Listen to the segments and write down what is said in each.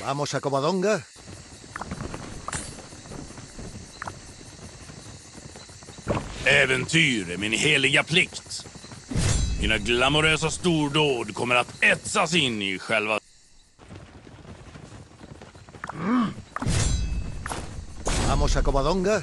¿Vamos a Covadonga? Äventyr är min heliga plikt. Mina glamorösa stordåd kommer att etsas in i själva... ¿Vamos a Covadonga?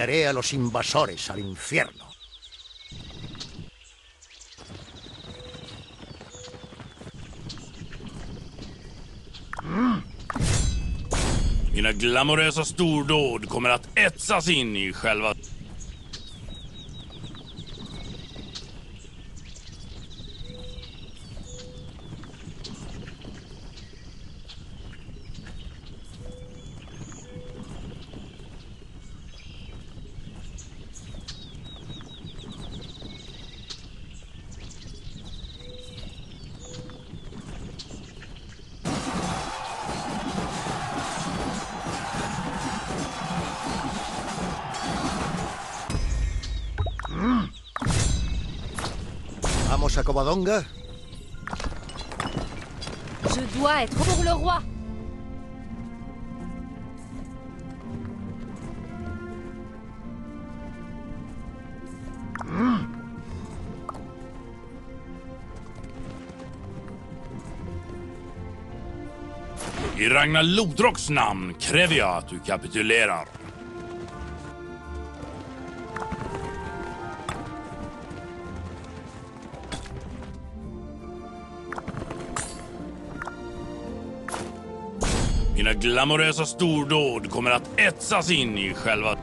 Enviaré a los invasores al infierno. Mina glamorösa stordåd kommer att etsas in i själva... ¿Vamos a Covadonga? Je dois être pour le roi. I Ragnar Lodroks namn kräver jag att du kapitulerar. Dina glamorösa stordåd kommer att etsas in i själva...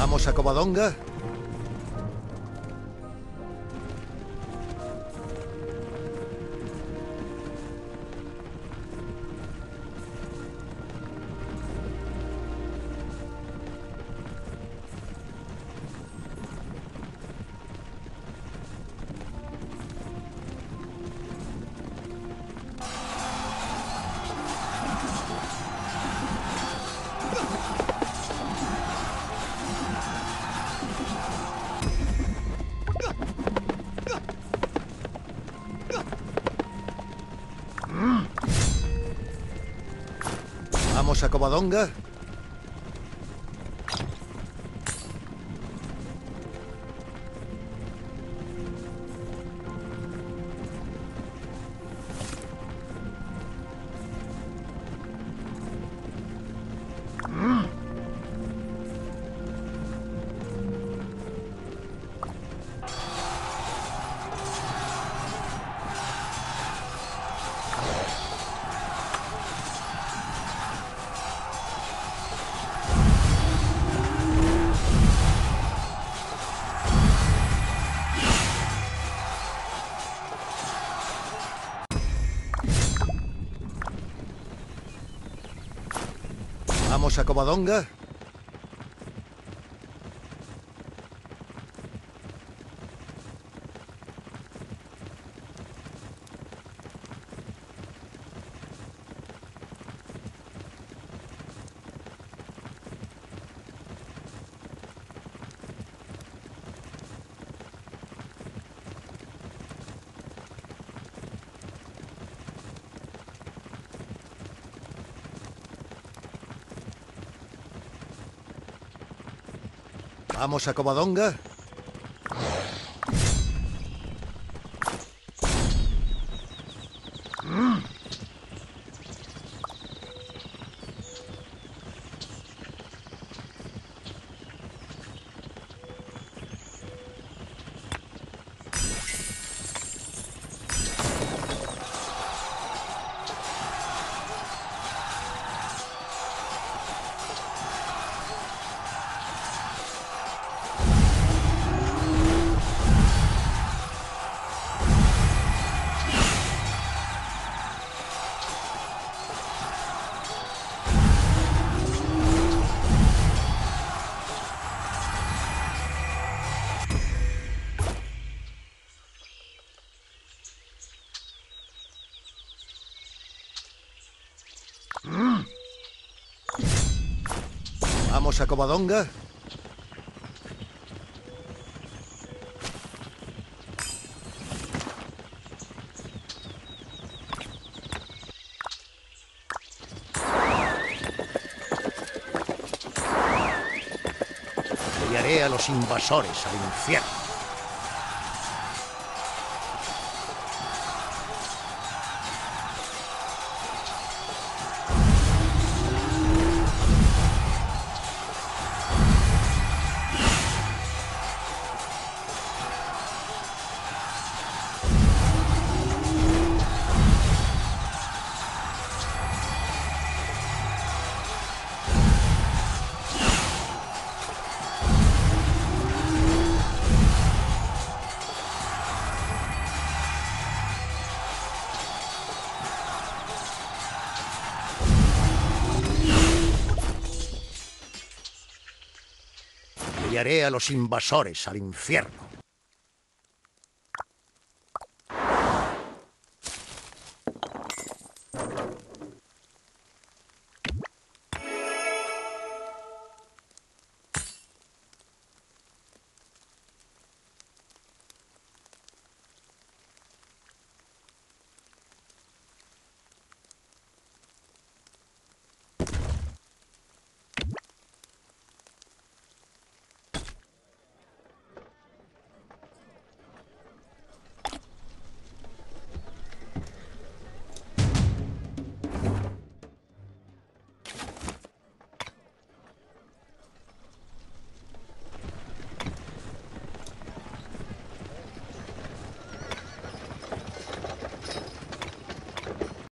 ¿Vamos a Covadonga? ¿Vamos a Covadonga? ¿Vamos a Covadonga? ¿Vamos a Covadonga? Vamos a Covadonga. Enviaré a los invasores al infierno. Enviaré a los invasores al infierno.